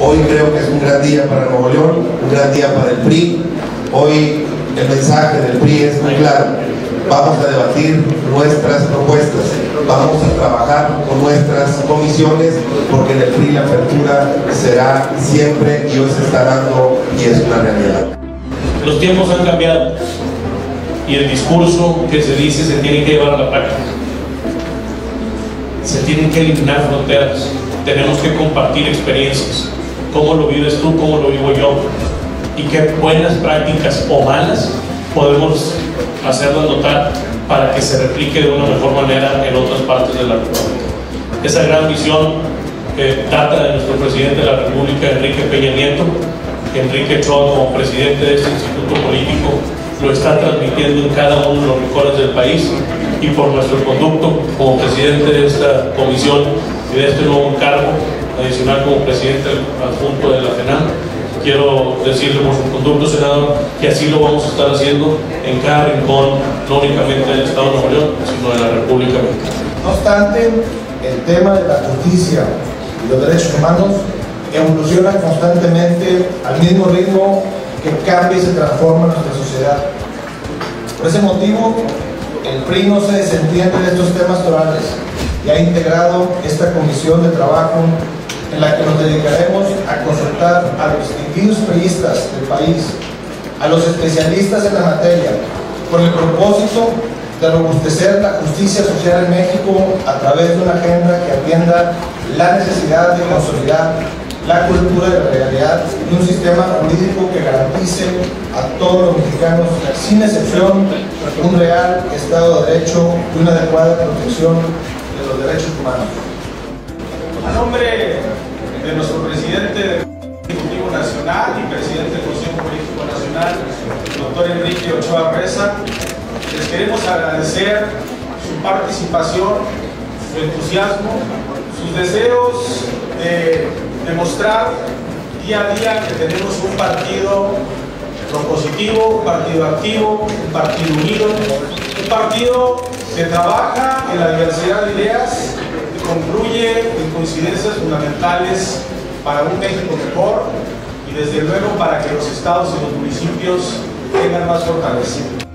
Hoy creo que es un gran día para Nuevo León, un gran día para el PRI. Hoy el mensaje del PRI es muy claro. Vamos a debatir nuestras propuestas, vamos a trabajar con nuestras comisiones, porque en el PRI la apertura será siempre y hoy se está dando y es una realidad. Los tiempos han cambiado y el discurso que se dice se tiene que llevar a la práctica. Se tienen que eliminar fronteras, tenemos que compartir experiencias. ¿Cómo lo vives tú? ¿Cómo lo vivo yo? Y qué buenas prácticas o malas podemos hacerlas notar para que se replique de una mejor manera en otras partes de la República. Esa gran visión que data de nuestro presidente de la República, Enrique Peña Nieto, Enrique Chua como presidente de este instituto político lo está transmitiendo en cada uno de los rincones del país y por nuestro conducto como presidente de esta comisión y de este nuevo cargo adicional como presidente adjunto de la FENAM, quiero decirle por su conducto, senador, que así lo vamos a estar haciendo en cada rincón, no únicamente del Estado de Nuevo León, sino de la República Mexicana. No obstante, el tema de la justicia y los derechos humanos evoluciona constantemente al mismo ritmo que cambia y se transforma nuestra sociedad. Por ese motivo, el PRI no se desentiende de estos temas torales y ha integrado esta comisión de trabajo en la que nos dedicaremos a consultar a los distinguidos periodistas del país, a los especialistas en la materia, con el propósito de robustecer la justicia social en México a través de una agenda que atienda la necesidad de consolidar la cultura de la legalidad y un sistema jurídico que garantice a todos los mexicanos, sin excepción, un real Estado de Derecho y una adecuada protección de los derechos humanos. A nombre de nuestro presidente del Ejecutivo Nacional y presidente del Consejo Político Nacional, doctor Enrique Ochoa Reza, les queremos agradecer su participación, su entusiasmo, sus deseos de demostrar día a día que tenemos un partido propositivo, un partido activo, un partido unido, un partido que trabaja en la diversidad de ideas, concluye en coincidencias fundamentales para un México mejor y desde luego para que los estados y los municipios tengan más fortaleza.